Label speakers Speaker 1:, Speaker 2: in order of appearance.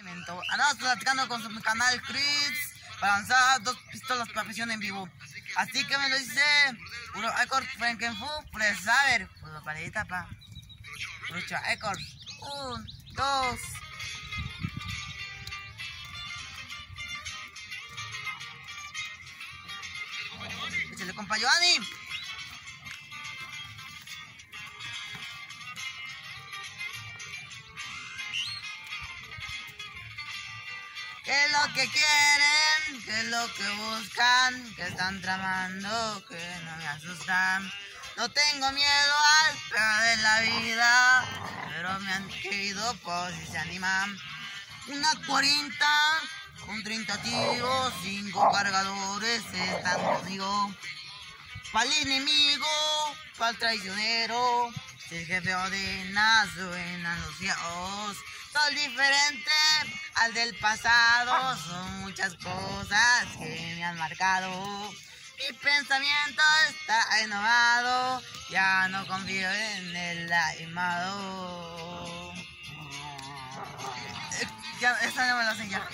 Speaker 1: Andamos platicando con su canal Chris para lanzar dos pistolas para presión en vivo. Así que me lo dice Puro Ecor Frankenfu, pues a ver, puro paredita pa. Puro Ecor. Un, dos. Échale compa Giovanni. ¿Qué es lo que quieren? ¿Qué es lo que buscan? ¿Qué están tramando? Que no me asustan. No tengo miedo al perder la vida, pero me han querido por si se animan. Una 40, un 30 tiros, cinco cargadores están conmigo. Para el enemigo, para el traicionero, el jefe ordena, suenan los cielos. Soy diferente al del pasado, son muchas cosas que me han marcado. Mi pensamiento está renovado, ya no confío en el animado. Ya, esta no me lo hacen ya.